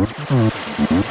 Mm-hmm.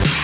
Yeah.